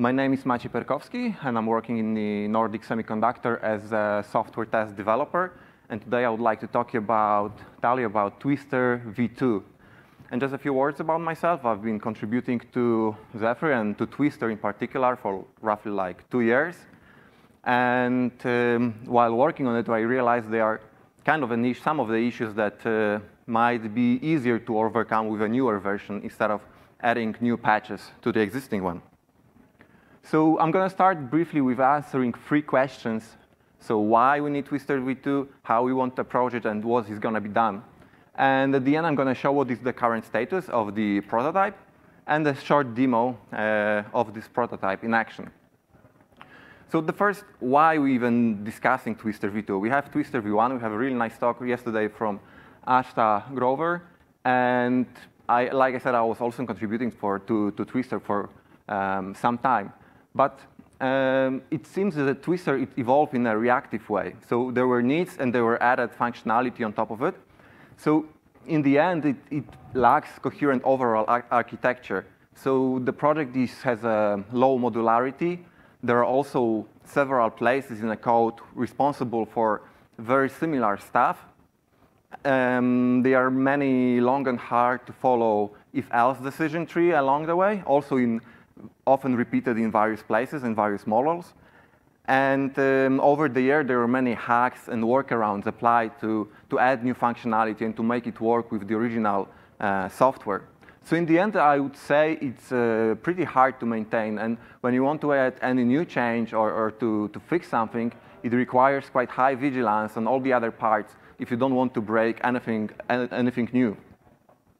My name is Maciej Perkowski, and I'm working in the Nordic Semiconductor as a software test developer. And today I would like to talk about, tell you about Twister V2. And just a few words about myself. I've been contributing to Zephyr and to Twister in particular for roughly like two years. And um, while working on it, I realized there are kind of a niche, some of the issues that uh, might be easier to overcome with a newer version instead of adding new patches to the existing one. So I'm going to start briefly with answering three questions. So why we need Twister v2, how we want to approach it, and what is going to be done. And at the end, I'm going to show what is the current status of the prototype and a short demo uh, of this prototype in action. So the first, why we even discussing Twister v2? We have Twister v1. We have a really nice talk yesterday from Asta Grover. And I, like I said, I was also contributing for, to, to Twister for um, some time. But um, it seems that Twister it evolved in a reactive way. So there were needs and there were added functionality on top of it. So in the end, it, it lacks coherent overall ar architecture. So the project is, has a low modularity. There are also several places in the code responsible for very similar stuff. Um, there are many long and hard to follow if-else decision tree along the way, also in often repeated in various places in various models. And um, over the year, there are many hacks and workarounds applied to, to add new functionality and to make it work with the original uh, software. So in the end, I would say it's uh, pretty hard to maintain. And when you want to add any new change or, or to, to fix something, it requires quite high vigilance on all the other parts if you don't want to break anything, anything new.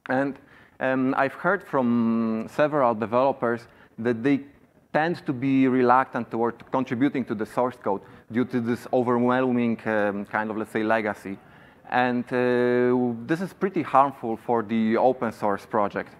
And um, I've heard from several developers that they tend to be reluctant toward contributing to the source code due to this overwhelming um, kind of, let's say, legacy. And uh, this is pretty harmful for the open source project.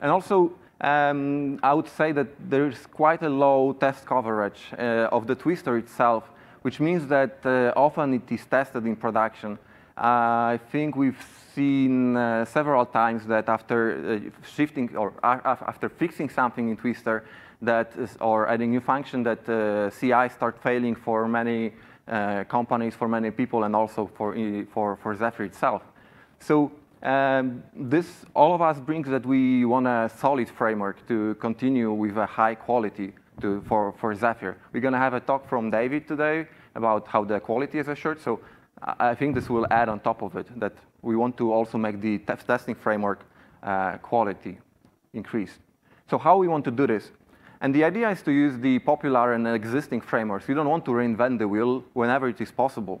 And also, um, I would say that there is quite a low test coverage uh, of the twister itself, which means that uh, often it is tested in production. I think we've seen uh, several times that after uh, shifting or after fixing something in Twister, that is, or adding new function, that uh, CI start failing for many uh, companies, for many people, and also for for for Zephyr itself. So um, this all of us brings that we want a solid framework to continue with a high quality to, for for Zephyr. We're going to have a talk from David today about how the quality is assured. So I think this will add on top of it that we want to also make the testing framework uh, quality increase. So how we want to do this? And the idea is to use the popular and existing frameworks. We don't want to reinvent the wheel whenever it is possible.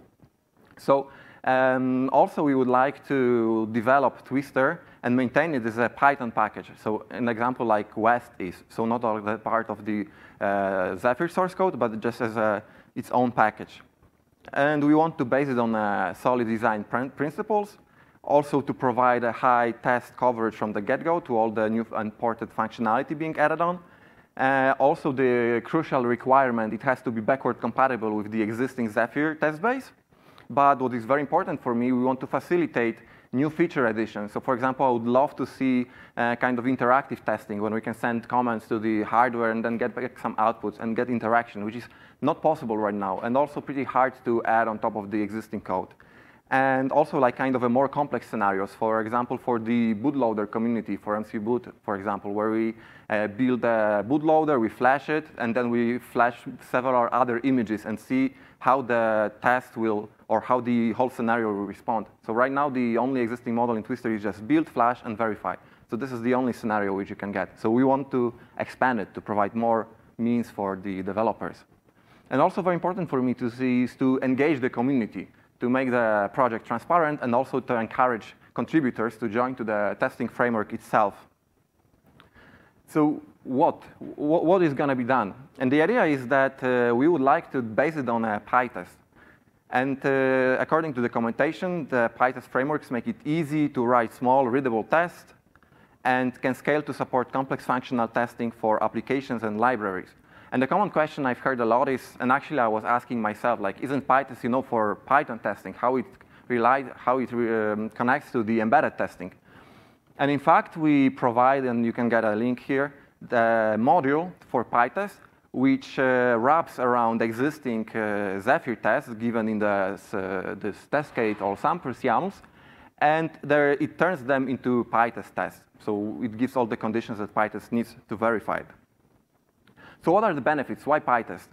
So um, also we would like to develop Twister and maintain it as a Python package. So an example like West is. So not all the part of the uh, Zephyr source code, but just as a, its own package. And we want to base it on uh, solid design principles, also to provide a high test coverage from the get-go to all the new imported functionality being added on. Uh, also, the crucial requirement, it has to be backward compatible with the existing Zephyr test base. But what is very important for me, we want to facilitate new feature additions. So for example, I would love to see uh, kind of interactive testing when we can send comments to the hardware and then get back some outputs and get interaction, which is not possible right now, and also pretty hard to add on top of the existing code. And also like kind of a more complex scenarios, for example, for the bootloader community, for MCUboot, for example, where we uh, build a bootloader, we flash it, and then we flash several other images and see how the test will, or how the whole scenario will respond. So right now, the only existing model in Twister is just build, flash, and verify. So this is the only scenario which you can get. So we want to expand it to provide more means for the developers. And also very important for me to see is to engage the community, to make the project transparent and also to encourage contributors to join to the testing framework itself. So what? What is going to be done? And the idea is that uh, we would like to base it on a PyTest. And uh, according to the documentation, the PyTest frameworks make it easy to write small, readable tests and can scale to support complex functional testing for applications and libraries. And the common question I've heard a lot is, and actually I was asking myself, like, isn't PyTest, you know, for Python testing, how it relies, how it um, connects to the embedded testing? And in fact, we provide, and you can get a link here, the module for PyTest, which uh, wraps around existing uh, Zephyr tests given in the, uh, this or samples YAMLs, and there, it turns them into PyTest tests. So it gives all the conditions that PyTest needs to verify it. So what are the benefits? Why PyTest?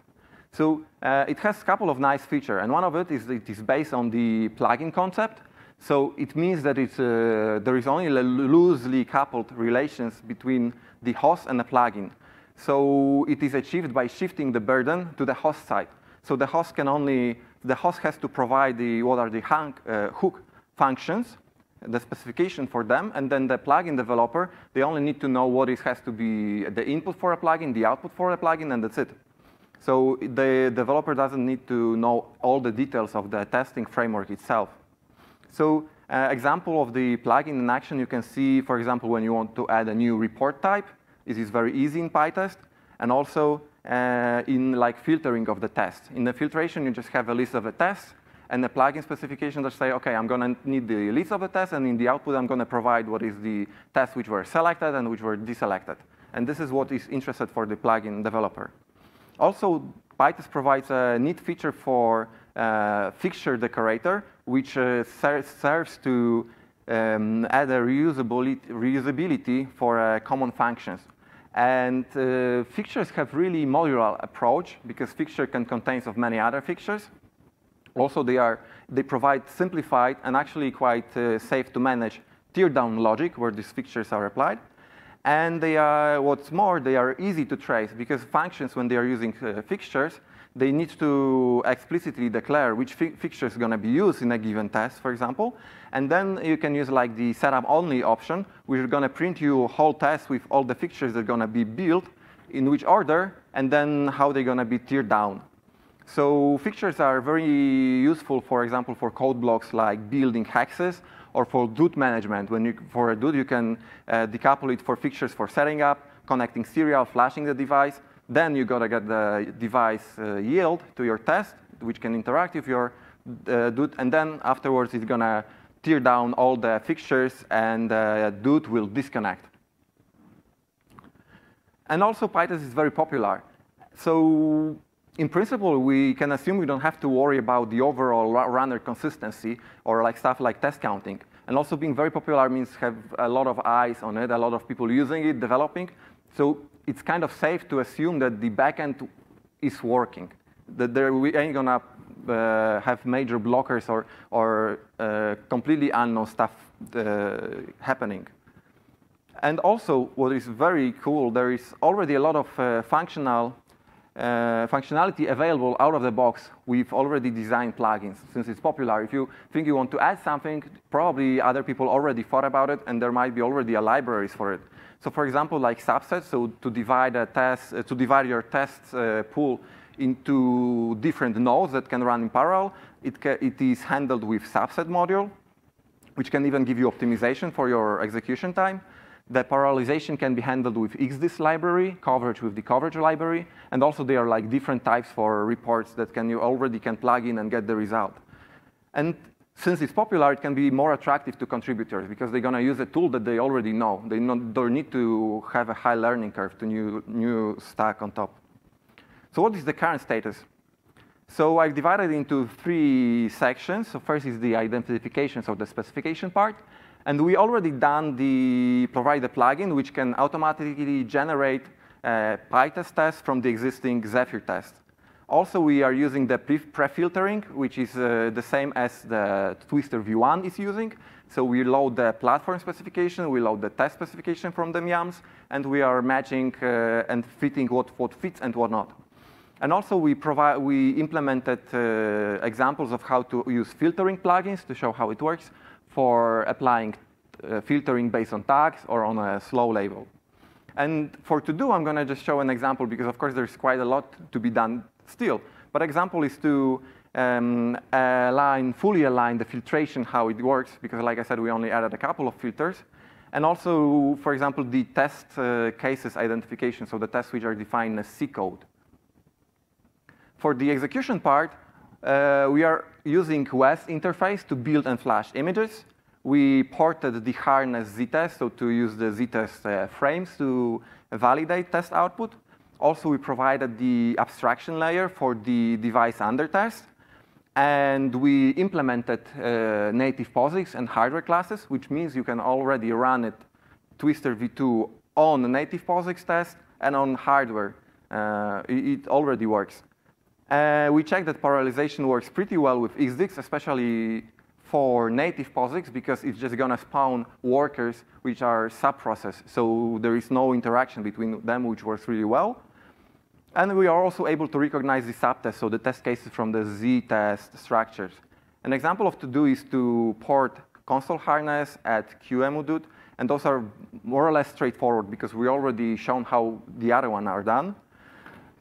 So uh, it has a couple of nice features, and one of it is it is based on the plugin concept. So it means that it's, uh, there is only loosely coupled relations between the host and the plugin. So it is achieved by shifting the burden to the host side. So the host can only, the host has to provide the, what are the uh, hook functions, the specification for them, and then the plugin developer, they only need to know what has to be the input for a plugin, the output for a plugin, and that's it. So the developer doesn't need to know all the details of the testing framework itself. So uh, example of the plugin in action, you can see, for example, when you want to add a new report type, it is very easy in PyTest. And also uh, in like filtering of the test. In the filtration, you just have a list of the tests and the plugin specification that say, okay, I'm gonna need the list of the tests, and in the output, I'm gonna provide what is the tests which were selected and which were deselected. And this is what is interested for the plugin developer. Also, PyTest provides a neat feature for uh, fixture decorator, which uh, ser serves to um, add a reusability, reusability for uh, common functions. And uh, fixtures have really modular approach because fixture can contain of many other fixtures. Also, they, are, they provide simplified and actually quite uh, safe to manage teardown logic where these fixtures are applied. And they are, what's more, they are easy to trace because functions, when they are using uh, fixtures, they need to explicitly declare which fi fixture is going to be used in a given test, for example. And then you can use like the setup only option, which is going to print you a whole test with all the fixtures that are going to be built, in which order, and then how they're going to be tiered down. So fixtures are very useful, for example, for code blocks like building hexes or for DUT management. When you, for a DUT, you can uh, decouple it for fixtures for setting up, connecting serial, flashing the device, then you gotta get the device uh, yield to your test, which can interact with your uh, DUT, and then afterwards it's gonna tear down all the fixtures and uh, DUT will disconnect. And also PyTest is very popular. So in principle, we can assume we don't have to worry about the overall runner consistency or like stuff like test counting. And also being very popular means have a lot of eyes on it, a lot of people using it, developing. So it's kind of safe to assume that the backend is working, that there, we ain't gonna uh, have major blockers or, or uh, completely unknown stuff uh, happening. And also, what is very cool, there is already a lot of uh, functional uh, functionality available out of the box we've already designed plugins since it's popular. If you think you want to add something, probably other people already thought about it and there might be already a libraries for it. So for example, like subsets, so to divide a test, uh, to divide your test uh, pool into different nodes that can run in parallel, it, it is handled with subset module, which can even give you optimization for your execution time. The parallelization can be handled with XDist library, coverage with the coverage library, and also there are like different types for reports that can you already can plug in and get the result. And since it's popular, it can be more attractive to contributors because they're going to use a tool that they already know. They don't need to have a high learning curve to new, new stack on top. So what is the current status? So I've divided into three sections. So first is the identifications of the specification part. And we already done the provide the plugin, which can automatically generate uh, PyTest tests from the existing Zephyr test. Also, we are using the pre-filtering, which is uh, the same as the Twister V1 is using. So we load the platform specification, we load the test specification from the YAMLs, and we are matching uh, and fitting what, what fits and what not. And also we, provide, we implemented uh, examples of how to use filtering plugins to show how it works for applying uh, filtering based on tags or on a slow label. And for to do, I'm going to just show an example because, of course, there's quite a lot to be done still. But example is to um, align, fully align the filtration, how it works, because like I said, we only added a couple of filters. And also, for example, the test uh, cases identification, so the tests which are defined as C code. For the execution part, uh, we are using West interface to build and flash images. we ported the harness z-test, so to use the z-test uh, frames to validate test output. Also, we provided the abstraction layer for the device under test. And we implemented uh, native POSIX and hardware classes, which means you can already run it, Twister v2, on a native POSIX test and on hardware. Uh, it, already works. Uh, we checked that parallelization works pretty well with XDist, especially for native POSIX, because it's just gonna spawn workers which are sub-process. So there is no interaction between them, which works really well. And we are also able to recognize the subtests, so the test cases from the z-test structures. An example of to do is to port console harness at QEMU DUT, and those are more or less straightforward because we already shown how the other one are done.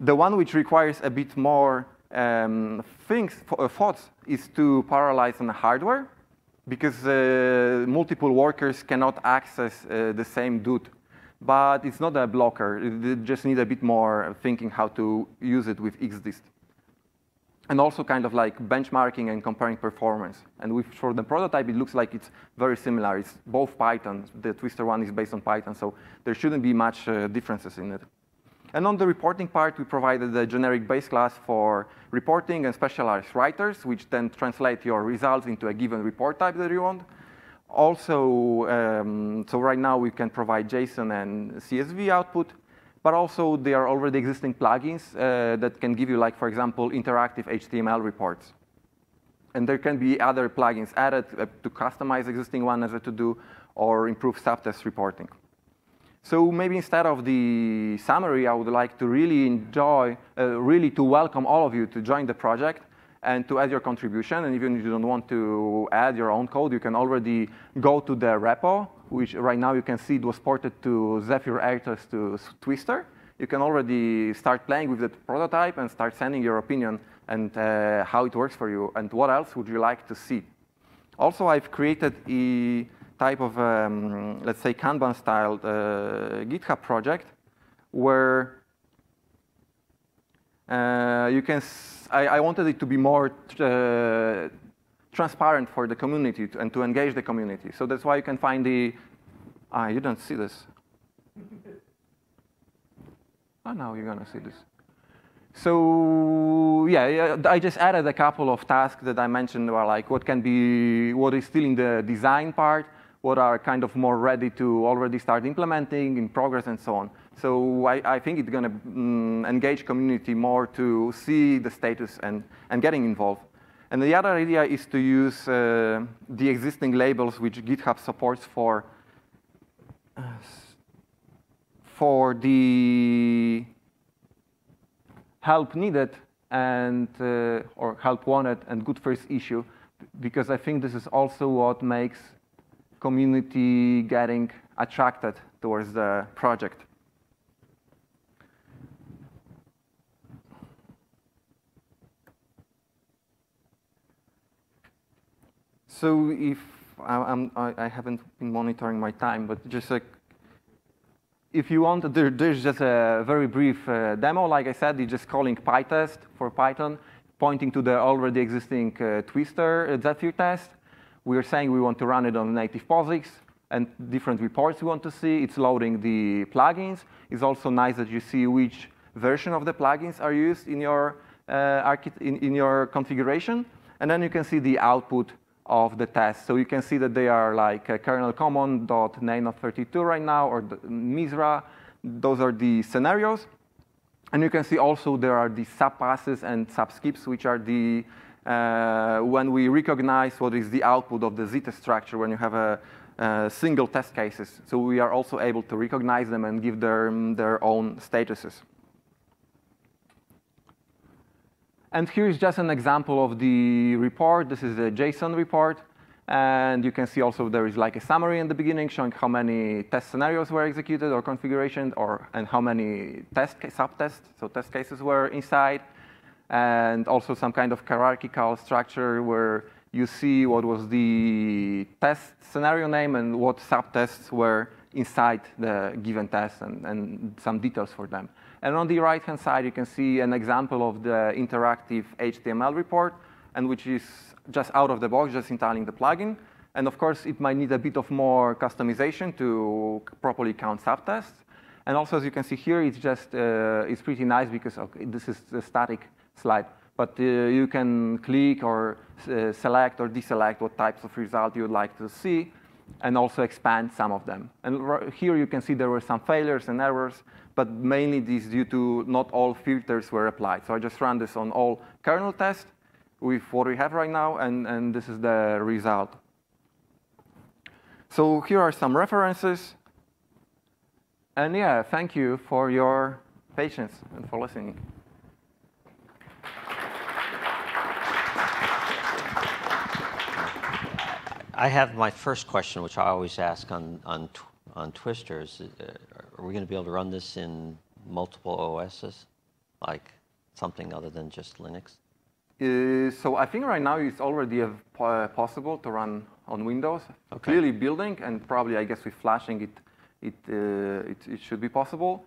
The one which requires a bit more um, things, uh, thoughts, is to parallelize on the hardware because uh, multiple workers cannot access uh, the same DUT but it's not a blocker. It just need a bit more thinking how to use it with XDist. And also kind of like benchmarking and comparing performance. And with, for the prototype, it looks like it's very similar. It's both Python. The Twister one is based on Python, so there shouldn't be much uh, differences in it. And on the reporting part, we provided a generic base class for reporting and specialized writers, which then translate your results into a given report type that you want also, um, so right now we can provide JSON and CSV output, but also there are already existing plugins uh, that can give you, like, for example, interactive HTML reports. And there can be other plugins added uh, to customize existing one as a to-do or improve subtest reporting. So maybe instead of the summary, I would like to really enjoy, uh, really to welcome all of you to join the project and to add your contribution. And even if you don't want to add your own code, you can already go to the repo, which right now you can see it was ported to Zephyr Airtest to Twister. You can already start playing with the prototype and start sending your opinion and uh, how it works for you and what else would you like to see. Also, I've created a type of, um, let's say, Kanban-style uh, GitHub project where uh, you can I, I, wanted it to be more uh, transparent for the community to, and to engage the community. So that's why you can find the, ah, you don't see this. Oh, now you're gonna see this. So yeah, yeah, I just added a couple of tasks that I mentioned were like what can be, what is still in the design part, what are kind of more ready to already start implementing in progress and so on. So I, I think it's going to mm, engage community more to see the status and, and getting involved. And the other idea is to use uh, the existing labels which GitHub supports for, uh, for the help needed and uh, or help wanted and good first issue, because I think this is also what makes community getting attracted towards the project. So if I, I, haven't been monitoring my time, but just like if you want, there, there's just a very brief uh, demo. Like I said, it's just calling PyTest for Python, pointing to the already existing uh, Twister uh, Zephyr test. We are saying we want to run it on native POSIX and different reports we want to see. It's loading the plugins. It's also nice that you see which version of the plugins are used in your, uh, in, in your configuration. And then you can see the output of the test. So you can see that they are like uh, kernel of 32 right now, or Misra. Those are the scenarios. And you can see also there are the subpasses and subskips, which are the uh, when we recognize what is the output of the z-test structure when you have a, a, single test cases. So we are also able to recognize them and give them their own statuses. And here's just an example of the report. This is a JSON report. And you can see also there is like a summary in the beginning showing how many test scenarios were executed or configuration or and how many test subtests, so test cases were inside. And also some kind of hierarchical structure where you see what was the test scenario name and what subtests were inside the given test and, and some details for them. And on the right-hand side, you can see an example of the interactive HTML report, and which is just out of the box, just installing the plugin. And of course, it might need a bit of more customization to properly count subtests. And also, as you can see here, it's just uh, it's pretty nice because okay, this is the static slide. But uh, you can click or uh, select or deselect what types of result you would like to see, and also expand some of them. And here you can see there were some failures and errors, but mainly this due to not all filters were applied. So I just ran this on all kernel tests with what we have right now, and, and this is the result. So here are some references. And yeah, thank you for your patience and for listening. I have my first question, which I always ask on, on, on twisters. Uh, are we going to be able to run this in multiple OSs, like something other than just Linux? Uh, so I think right now it's already uh, possible to run on Windows. Okay. Clearly building, and probably I guess with flashing it, it, uh, it, it, should be possible.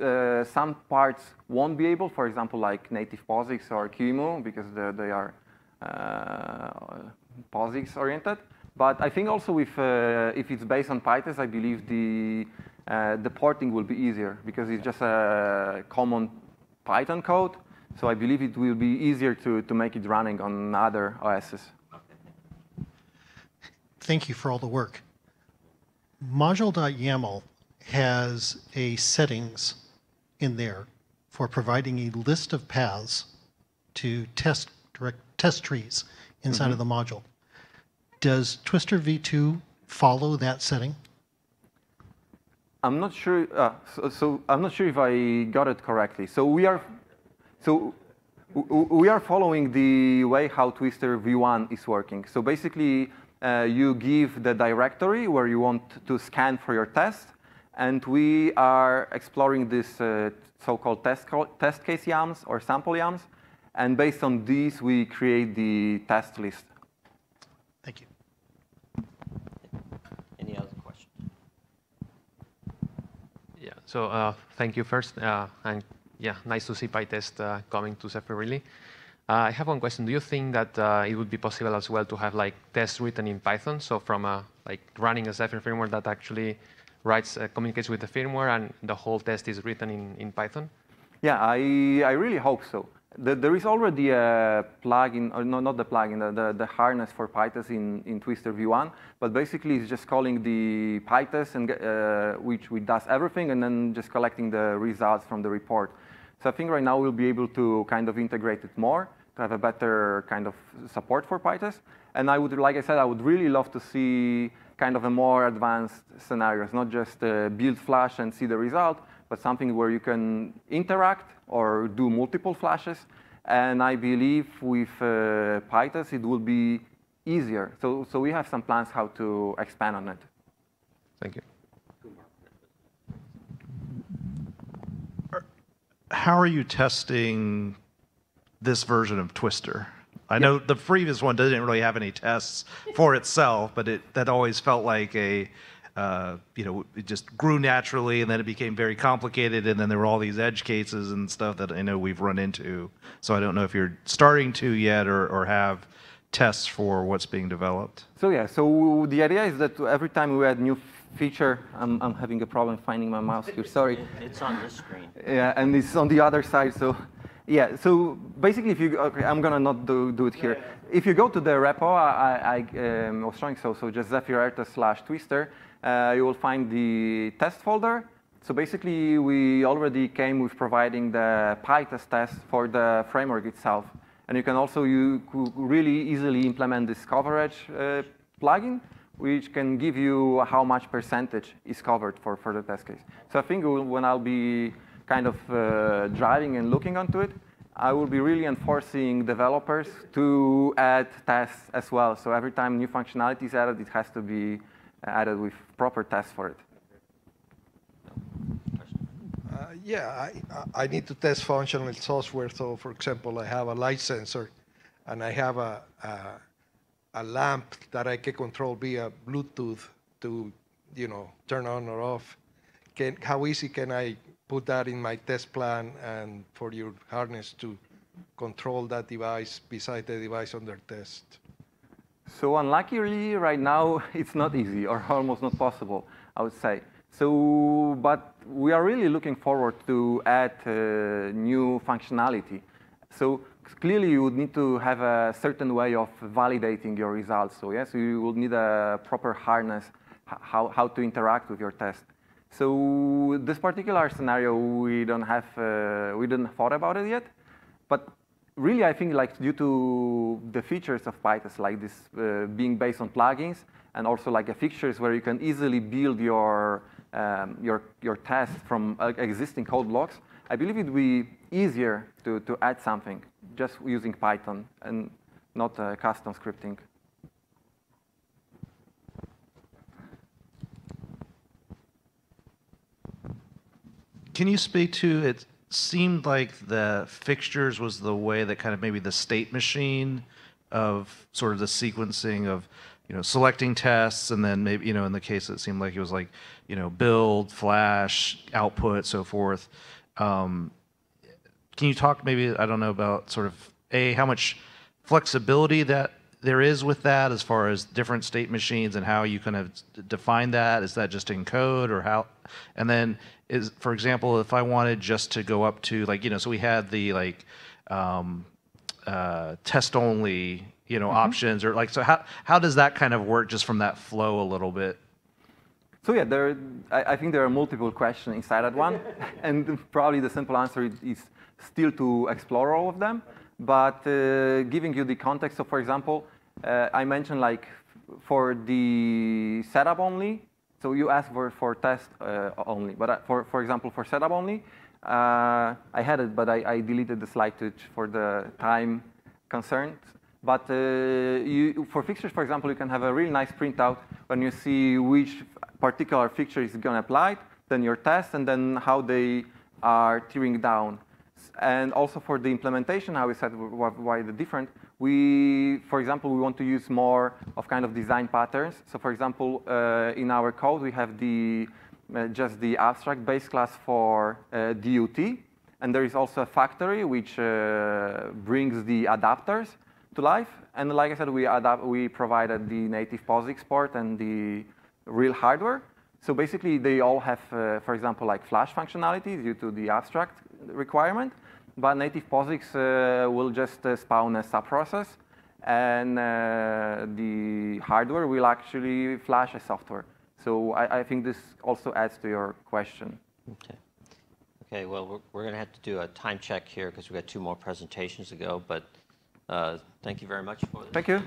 Uh, some parts won't be able, for example, like native POSIX or QEMU, because they are uh, POSIX oriented. But I think also if, uh, if it's based on PyTest, I believe the, uh, the porting will be easier because it's just a common Python code. So I believe it will be easier to, to make it running on other OSs. Thank you for all the work. Module.yaml has a settings in there for providing a list of paths to test direct test trees inside mm -hmm. of the module. Does Twister v2 follow that setting? I'm not sure. Uh, so, so, I'm not sure if I got it correctly. So we are, so we are following the way how Twister v1 is working. So basically, uh, you give the directory where you want to scan for your test, and we are exploring this uh, so-called test, test case YAMLs or sample YAMLs, and based on these, we create the test list. Thank you. So uh, thank you first, uh, and yeah, nice to see PyTest uh, coming to Zephyr really. Uh, I have one question. Do you think that uh, it would be possible as well to have like tests written in Python? So from a, like running a Zephyr firmware that actually writes, uh, communicates with the firmware, and the whole test is written in, in Python? Yeah, I, I really hope so. The, there is already a plugin, or no, not the plugin, the, the, the, harness for PyTest in, in Twister v1, but basically it's just calling the PyTest, and, uh, which, which does everything, and then just collecting the results from the report. So I think right now we'll be able to kind of integrate it more, to have a better kind of support for PyTest. And I would, like I said, I would really love to see kind of a more advanced scenarios, not just uh, build flash and see the result, but something where you can interact or do multiple flashes. And I believe with uh, PyTest, it will be easier. So, so we have some plans how to expand on it. Thank you. How are you testing this version of Twister? I know the previous one didn't really have any tests for itself, but it that always felt like a you know, it just grew naturally, and then it became very complicated, and then there were all these edge cases and stuff that I know we've run into. So I don't know if you're starting to yet, or, or have tests for what's being developed. So yeah, so the idea is that every time we add new feature, I'm, I'm having a problem finding my mouse here. Sorry. It's on this screen. Yeah, and it's on the other side. So yeah, so basically, if you okay, I'm gonna not do, do it here. If you go to the repo, I, I um, was showing so so just Zephyr slash Twister uh, you will find the test folder. So basically, we already came with providing the PyTest test for the framework itself. And you can also you really easily implement this coverage uh, plugin, which can give you how much percentage is covered for, for the test case. So I think when I'll be kind of uh, driving and looking onto it, I will be really enforcing developers to add tests as well. So every time new functionality is added, it has to be added with proper tests for it. Uh, yeah, I, I need to test functional software. So, for example, I have a light sensor, and I have a, a, a lamp that I can control via Bluetooth to, you know, turn on or off. Can, how easy can I put that in my test plan and for your harness to control that device beside the device under test? So unluckily, right now, it's not easy or almost not possible, I would say. So, but we are really looking forward to add uh, new functionality. So clearly, you would need to have a certain way of validating your results. So yes, you will need a proper harness how, how to interact with your test. So this particular scenario, we don't have, uh, we didn't thought about it yet. But really, I think like due to the features of PyTest, like this uh, being based on plugins, and also like a fixtures where you can easily build your um, your your test from uh, existing code blocks, I believe it would be easier to to add something just using Python and not uh, custom scripting. Can you speak to it? Seemed like the fixtures was the way that kind of maybe the state machine of sort of the sequencing of you know selecting tests and then maybe you know in the case it seemed like it was like you know build flash output so forth. Um, can you talk maybe i don't know about sort of a how much flexibility that there is with that as far as different state machines and how you kind of define that? Is that just in code or how? And then is for example if i wanted just to go up to like you know so we had the like um, uh, test only you know options or like so how how does that kind of work just from that flow a little bit? So yeah, there, I, I think there are multiple questions inside that one, and probably the simple answer is, is still to explore all of them. But uh, giving you the context, so for example, uh, I mentioned like for the setup only. So you asked for for test uh, only, but uh, for for example for setup only, uh, I had it, but I, I deleted the slide to, for the time concerns. But uh, you, for fixtures, for example, you can have a really nice printout when you see which particular fixture is going to apply, then your test, and then how they are tearing down. And also for the implementation, how we said why the different, we, for example, we want to use more of kind of design patterns. So for example, uh, in our code, we have the uh, just the abstract base class for uh, DUT. And there is also a factory which uh, brings the adapters to life. And like I said, we, adapt, we provided the native POSIX port and the real hardware. So basically, they all have, uh, for example, like Flash functionality due to the abstract requirement. But native POSIX uh, will just uh, spawn a subprocess, and uh, the hardware will actually flash a software. So I, I think this also adds to your question. Okay. Okay, well, we're, we're going to have to do a time check here because we've got two more presentations to go, but uh, thank you very much for this. Thank you.